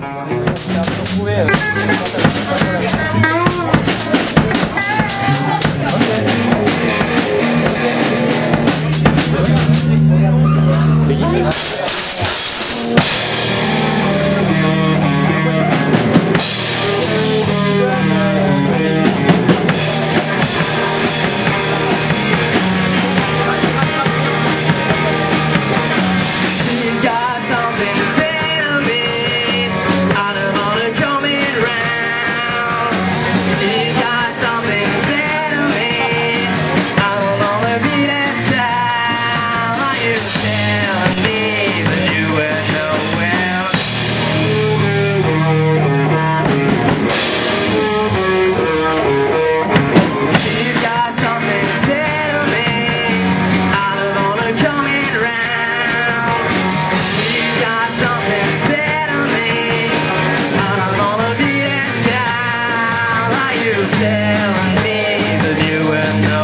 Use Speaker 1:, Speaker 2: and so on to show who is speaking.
Speaker 1: Já procurei. you and